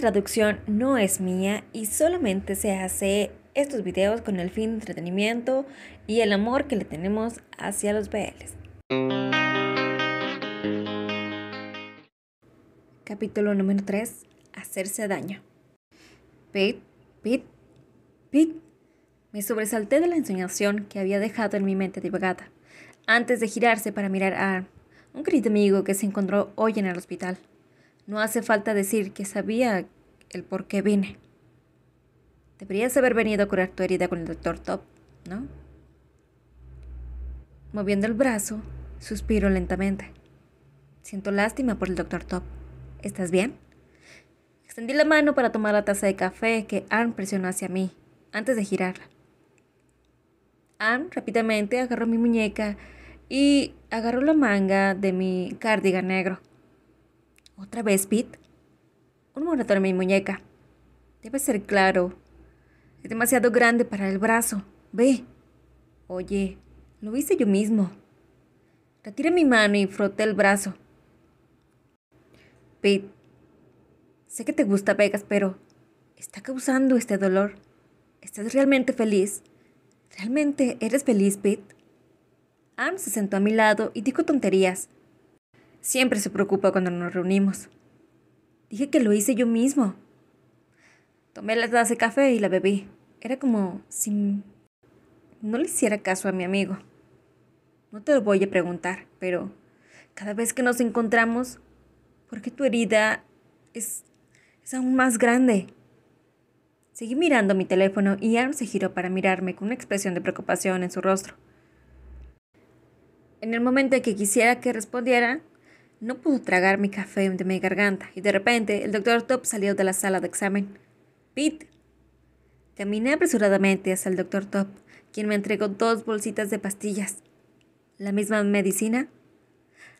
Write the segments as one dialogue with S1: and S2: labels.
S1: traducción no es mía y solamente se hace estos videos con el fin de entretenimiento y el amor que le tenemos hacia los BLs. Capítulo número 3. Hacerse daño. Pete, Pete, Pete. Me sobresalté de la ensoñación que había dejado en mi mente divagada, antes de girarse para mirar a un querido amigo que se encontró hoy en el hospital. No hace falta decir que sabía el por qué vine. Deberías haber venido a curar tu herida con el doctor Top, ¿no? Moviendo el brazo, suspiro lentamente. Siento lástima por el doctor Top. ¿Estás bien? Extendí la mano para tomar la taza de café que Anne presionó hacia mí, antes de girarla. Anne rápidamente agarró mi muñeca y agarró la manga de mi cardigan negro. ¿Otra vez, Pete? Un moratón en mi muñeca. Debe ser claro. Es demasiado grande para el brazo. Ve. Oye, lo hice yo mismo. Retiré mi mano y froté el brazo. Pete, sé que te gusta Vegas, pero está causando este dolor. ¿Estás realmente feliz? ¿Realmente eres feliz, Pete? Anne se sentó a mi lado y dijo tonterías. Siempre se preocupa cuando nos reunimos. Dije que lo hice yo mismo. Tomé la taza de café y la bebí. Era como si no le hiciera caso a mi amigo. No te lo voy a preguntar, pero cada vez que nos encontramos, ¿por qué tu herida es, es aún más grande? Seguí mirando mi teléfono y Anne se giró para mirarme con una expresión de preocupación en su rostro. En el momento en que quisiera que respondiera, no pudo tragar mi café de mi garganta y de repente el doctor Top salió de la sala de examen. Pete. Caminé apresuradamente hacia el doctor Top, quien me entregó dos bolsitas de pastillas. ¿La misma medicina?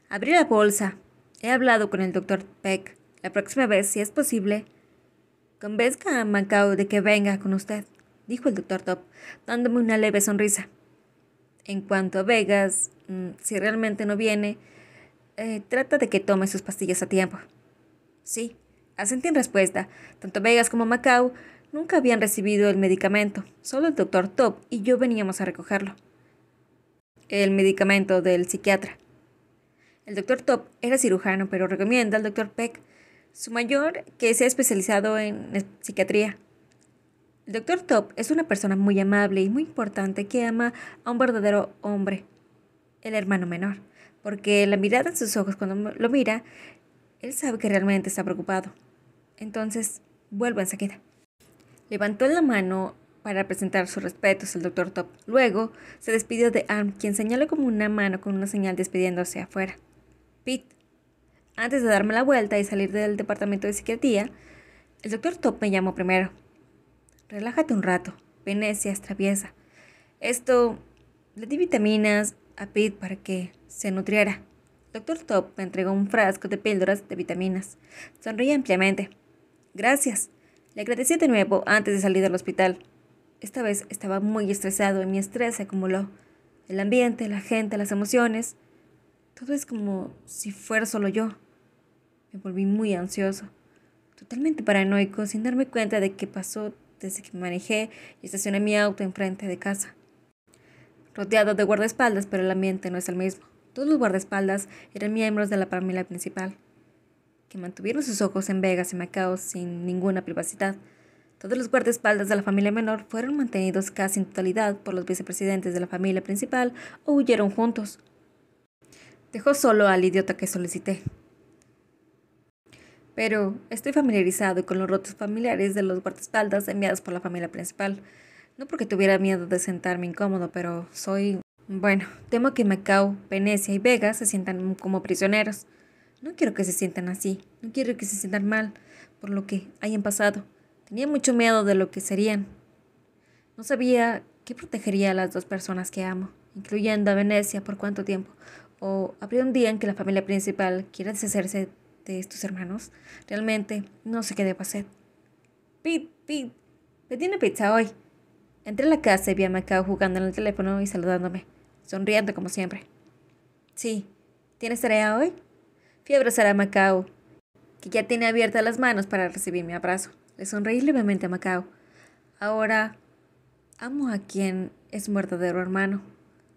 S1: Abrí la bolsa. He hablado con el doctor Peck. La próxima vez, si es posible, convenzca a Macao de que venga con usted, dijo el doctor Top, dándome una leve sonrisa. En cuanto a Vegas, mm, si realmente no viene, eh, trata de que tome sus pastillas a tiempo. Sí, asentí en respuesta. Tanto Vegas como Macau nunca habían recibido el medicamento. Solo el doctor Top y yo veníamos a recogerlo. El medicamento del psiquiatra. El doctor Top era cirujano, pero recomienda al doctor Peck, su mayor, que se ha especializado en psiquiatría. El doctor Top es una persona muy amable y muy importante que ama a un verdadero hombre, el hermano menor porque la mirada en sus ojos cuando lo mira, él sabe que realmente está preocupado. Entonces, vuelve enseguida. Levantó la mano para presentar sus respetos al doctor Top. Luego, se despidió de Arm, quien señaló como una mano con una señal despidiéndose afuera. Pete. Antes de darme la vuelta y salir del departamento de psiquiatría, el doctor Top me llamó primero. Relájate un rato. Venecia es traviesa. Esto, le di vitaminas a Pete para que se nutriera. Doctor Top me entregó un frasco de píldoras de vitaminas. Sonreí ampliamente. Gracias. Le agradecí de nuevo antes de salir del hospital. Esta vez estaba muy estresado y mi estrés se acumuló. El ambiente, la gente, las emociones. Todo es como si fuera solo yo. Me volví muy ansioso, totalmente paranoico, sin darme cuenta de qué pasó desde que manejé y estacioné mi auto enfrente de casa. Rodeado de guardaespaldas, pero el ambiente no es el mismo. Todos los guardaespaldas eran miembros de la familia principal, que mantuvieron sus ojos en Vegas y Macao sin ninguna privacidad. Todos los guardaespaldas de la familia menor fueron mantenidos casi en totalidad por los vicepresidentes de la familia principal o huyeron juntos. Dejó solo al idiota que solicité. Pero estoy familiarizado con los rotos familiares de los guardaespaldas enviados por la familia principal. No porque tuviera miedo de sentarme incómodo, pero soy bueno, temo que Macao, Venecia y Vega se sientan como prisioneros. No quiero que se sientan así, no quiero que se sientan mal por lo que hayan pasado. Tenía mucho miedo de lo que serían. No sabía qué protegería a las dos personas que amo, incluyendo a Venecia por cuánto tiempo. O habría un día en que la familia principal quiera deshacerse de estos hermanos. Realmente no sé qué debo hacer. Pete, Pete, pedí una pizza hoy. Entré a la casa y vi a Macao jugando en el teléfono y saludándome sonriendo como siempre. Sí, ¿tienes tarea hoy? Fui a abrazar a Macao que ya tiene abiertas las manos para recibir mi abrazo. Le sonreí levemente a Macao. Ahora amo a quien es un verdadero hermano.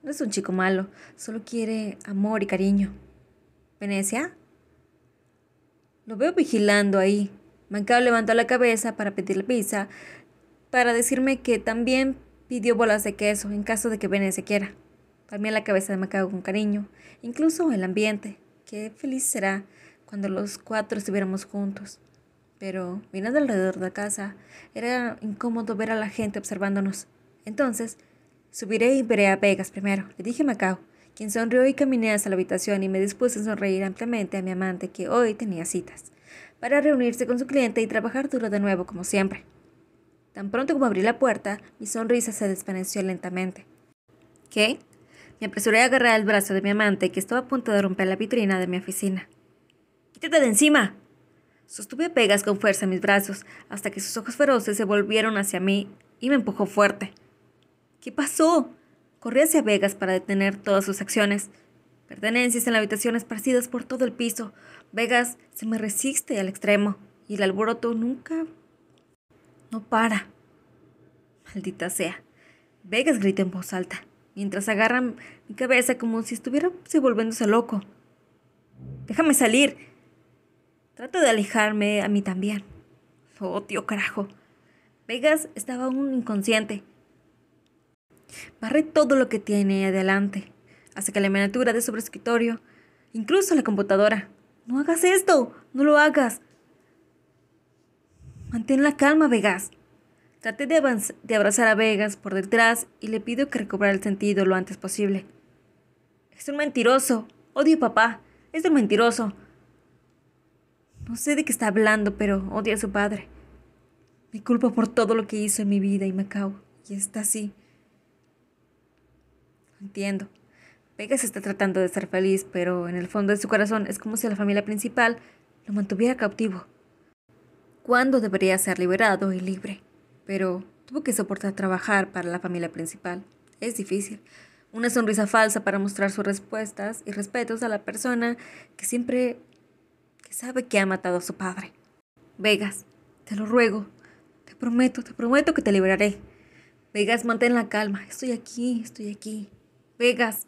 S1: No es un chico malo, solo quiere amor y cariño. ¿Venecia? Lo veo vigilando ahí. Macao levantó la cabeza para pedirle pizza, para decirme que también pidió bolas de queso en caso de que Venecia quiera. Palmé la cabeza de Macao con cariño, incluso el ambiente. Qué feliz será cuando los cuatro estuviéramos juntos. Pero, mirando alrededor de la casa, era incómodo ver a la gente observándonos. Entonces, subiré y veré a Vegas primero, le dije a Macao, quien sonrió y caminé hacia la habitación y me dispuse a sonreír ampliamente a mi amante que hoy tenía citas, para reunirse con su cliente y trabajar duro de nuevo como siempre. Tan pronto como abrí la puerta, mi sonrisa se desvaneció lentamente. ¿Qué? Me apresuré a agarrar el brazo de mi amante que estaba a punto de romper la vitrina de mi oficina. ¡Quítate de encima! Sostuve a Pegas con fuerza en mis brazos hasta que sus ojos feroces se volvieron hacia mí y me empujó fuerte. ¿Qué pasó? Corrí hacia Vegas para detener todas sus acciones. Pertenencias en la habitación esparcidas por todo el piso. Vegas se me resiste al extremo y el alboroto nunca... no para. Maldita sea. Vegas grita en voz alta, mientras agarra mi cabeza como si estuviera se volviéndose loco. Déjame salir. Trato de alejarme a mí también. Oh, tío carajo. Vegas estaba aún inconsciente. Barré todo lo que tiene adelante, hasta que la miniatura de sobre escritorio, incluso la computadora. No hagas esto, no lo hagas. Mantén la calma, Vegas. Traté de, de abrazar a Vegas por detrás y le pido que recobrara el sentido lo antes posible. Es un mentiroso. Odio a papá. Es un mentiroso. No sé de qué está hablando, pero odia a su padre. Me culpa por todo lo que hizo en mi vida y me cago. Y está así. Entiendo. Vegas está tratando de ser feliz, pero en el fondo de su corazón es como si la familia principal lo mantuviera cautivo. ¿Cuándo debería ser liberado y libre? Pero tuvo que soportar trabajar para la familia principal. Es difícil. Una sonrisa falsa para mostrar sus respuestas y respetos a la persona que siempre sabe que ha matado a su padre. Vegas, te lo ruego, te prometo, te prometo que te liberaré. Vegas, mantén la calma, estoy aquí, estoy aquí. Vegas,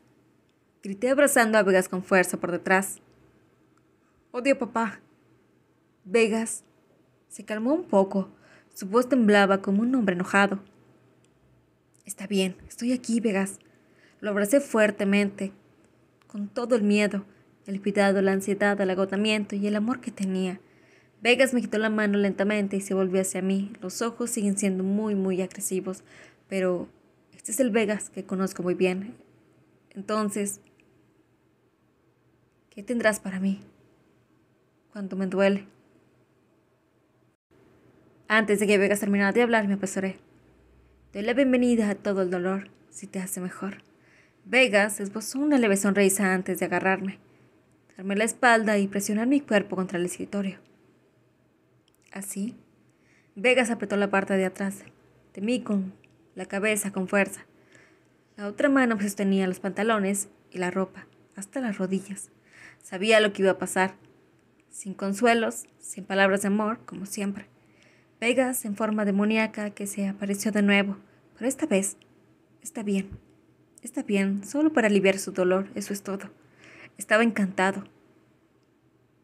S1: grité abrazando a Vegas con fuerza por detrás. Odio papá. Vegas se calmó un poco, su voz temblaba como un hombre enojado. Está bien, estoy aquí, Vegas. Lo abracé fuertemente, con todo el miedo, el cuidado, la ansiedad, el agotamiento y el amor que tenía. Vegas me quitó la mano lentamente y se volvió hacia mí. Los ojos siguen siendo muy, muy agresivos, pero este es el Vegas que conozco muy bien. Entonces, ¿qué tendrás para mí? Cuánto me duele. Antes de que Vegas terminara de hablar, me apresuré. Doy la bienvenida a todo el dolor, si te hace mejor. Vegas esbozó una leve sonrisa antes de agarrarme darme la espalda y presionar mi cuerpo contra el escritorio. Así, Vegas apretó la parte de atrás de mí con la cabeza con fuerza. La otra mano sostenía los pantalones y la ropa, hasta las rodillas. Sabía lo que iba a pasar. Sin consuelos, sin palabras de amor, como siempre. Vegas en forma demoníaca que se apareció de nuevo, pero esta vez está bien. Está bien, solo para aliviar su dolor, eso es todo. Estaba encantado.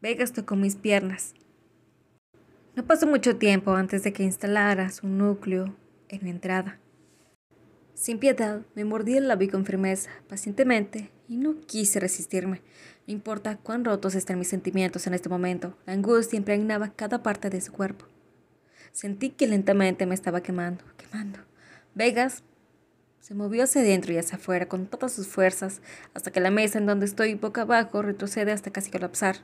S1: Vegas tocó mis piernas. No pasó mucho tiempo antes de que instalara su núcleo en mi entrada. Sin piedad, me mordí el labio con firmeza, pacientemente, y no quise resistirme. No importa cuán rotos estén mis sentimientos en este momento, la angustia impregnaba cada parte de su cuerpo. Sentí que lentamente me estaba quemando, quemando. Vegas se movió hacia adentro y hacia afuera con todas sus fuerzas, hasta que la mesa en donde estoy boca abajo retrocede hasta casi colapsar.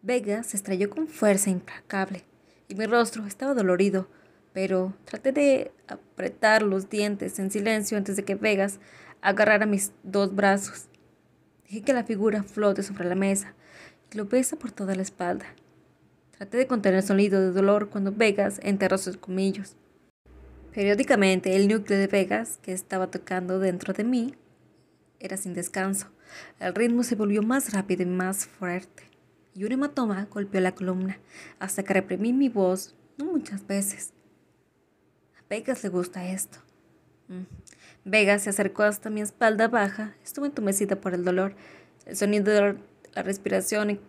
S1: Vega se estrelló con fuerza implacable, y mi rostro estaba dolorido, pero traté de apretar los dientes en silencio antes de que Vegas agarrara mis dos brazos. Dejé que la figura flote sobre la mesa y lo besa por toda la espalda. Traté de contener el sonido de dolor cuando Vegas enterró sus comillos. Periódicamente el núcleo de Vegas que estaba tocando dentro de mí era sin descanso. El ritmo se volvió más rápido y más fuerte. y un hematoma golpeó la columna, hasta que reprimí mi voz, no muchas veces. A Vegas le gusta esto. Mm. Vegas se acercó hasta mi espalda baja, estuve entumecida por el dolor. El sonido de la respiración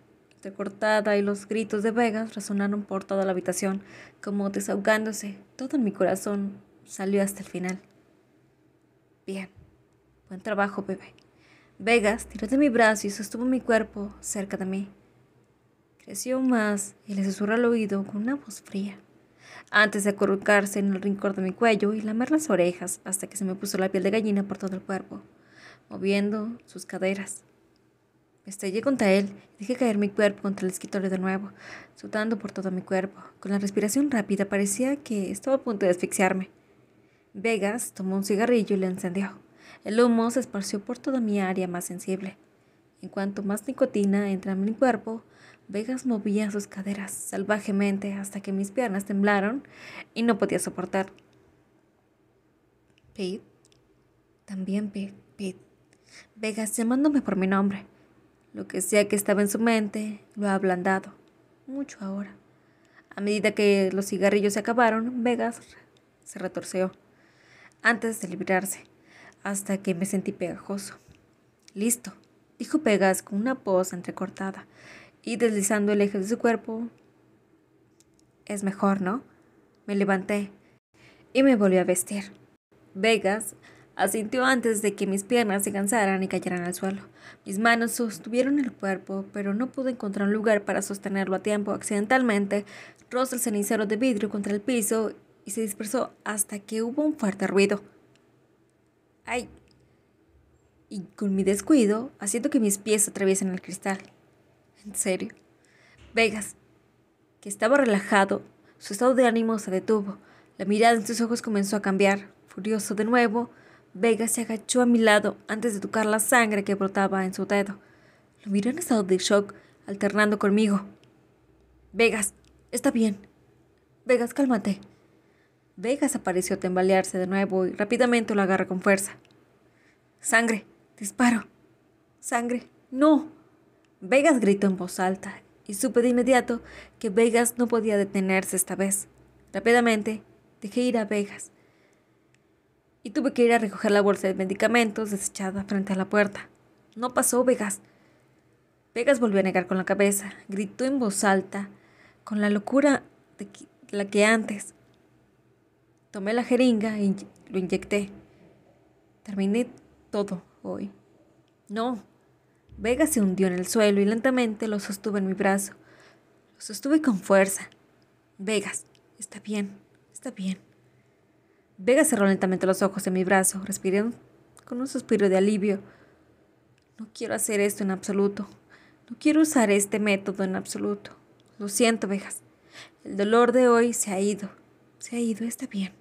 S1: entrecortada y los gritos de Vegas resonaron por toda la habitación, como desahogándose. Todo mi corazón salió hasta el final. Bien, buen trabajo, bebé. Vegas tiró de mi brazo y sostuvo mi cuerpo cerca de mí. Creció más y le susurró al oído con una voz fría, antes de acurrucarse en el rincón de mi cuello y lamer las orejas hasta que se me puso la piel de gallina por todo el cuerpo, moviendo sus caderas. Me estrellé contra él y dejé caer mi cuerpo contra el escritorio de nuevo, sudando por todo mi cuerpo. Con la respiración rápida parecía que estaba a punto de asfixiarme. Vegas tomó un cigarrillo y lo encendió. El humo se esparció por toda mi área más sensible. En cuanto más nicotina entra en mi cuerpo, Vegas movía sus caderas salvajemente hasta que mis piernas temblaron y no podía soportar. Pete. También Pete. Pete. Vegas llamándome por mi nombre. Lo que sea que estaba en su mente lo ha ablandado. Mucho ahora. A medida que los cigarrillos se acabaron, Vegas se retorció antes de librarse, hasta que me sentí pegajoso. Listo, dijo Vegas con una voz entrecortada y deslizando el eje de su cuerpo. Es mejor, ¿no? Me levanté y me volví a vestir. Vegas Asintió antes de que mis piernas se cansaran y cayeran al suelo. Mis manos sostuvieron el cuerpo, pero no pude encontrar un lugar para sostenerlo a tiempo. Accidentalmente, rozó el cenicero de vidrio contra el piso y se dispersó hasta que hubo un fuerte ruido. ¡Ay! Y con mi descuido, haciendo que mis pies atraviesen el cristal. En serio. Vegas, que estaba relajado, su estado de ánimo se detuvo. La mirada en sus ojos comenzó a cambiar. Furioso de nuevo, Vega se agachó a mi lado antes de tocar la sangre que brotaba en su dedo. Lo miró en estado de shock, alternando conmigo. Vegas, está bien. Vegas, cálmate. Vegas apareció a tambalearse de nuevo y rápidamente lo agarró con fuerza. Sangre, disparo. Sangre, no. Vegas gritó en voz alta y supe de inmediato que Vegas no podía detenerse esta vez. Rápidamente dejé ir a Vegas y tuve que ir a recoger la bolsa de medicamentos desechada frente a la puerta. No pasó, Vegas. Vegas volvió a negar con la cabeza, gritó en voz alta, con la locura de la que antes. Tomé la jeringa y lo inyecté. Terminé todo hoy. No. Vegas se hundió en el suelo y lentamente lo sostuve en mi brazo. Lo sostuve con fuerza. Vegas, está bien, está bien. Vega cerró lentamente los ojos en mi brazo, respirando con un suspiro de alivio. No quiero hacer esto en absoluto. No quiero usar este método en absoluto. Lo siento, Vegas. El dolor de hoy se ha ido. Se ha ido, está bien.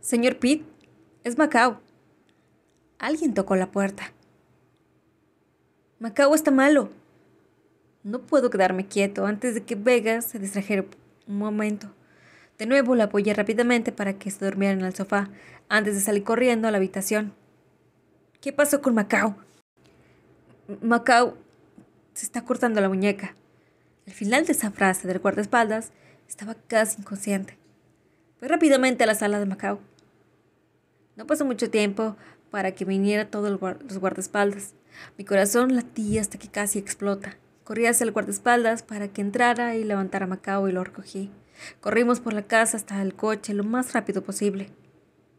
S1: Señor Pitt, es Macao. Alguien tocó la puerta. Macao está malo. No puedo quedarme quieto antes de que Vegas se distrajera un momento. De nuevo la apoyé rápidamente para que se durmiera en el sofá, antes de salir corriendo a la habitación. ¿Qué pasó con Macao? Macao se está cortando la muñeca. Al final de esa frase del guardaespaldas estaba casi inconsciente. Fui rápidamente a la sala de Macao. No pasó mucho tiempo para que viniera todos los guardaespaldas. Mi corazón latía hasta que casi explota. Corrí hacia el guardaespaldas para que entrara y levantara a Macao y lo recogí. Corrimos por la casa hasta el coche lo más rápido posible.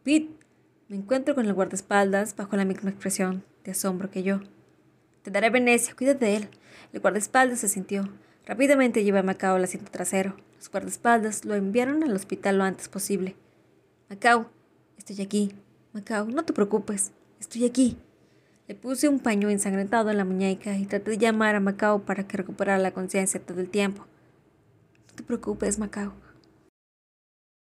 S1: Pete, me encuentro con el guardaespaldas bajo la misma expresión de asombro que yo. Te daré Venecia, cuida de él. El guardaespaldas se sintió. Rápidamente llevé a Macao al asiento trasero. Los guardaespaldas lo enviaron al hospital lo antes posible. Macao, estoy aquí. Macao, no te preocupes. Estoy aquí. Le puse un paño ensangrentado en la muñeca y traté de llamar a Macao para que recuperara la conciencia todo el tiempo. No te preocupes, Macao.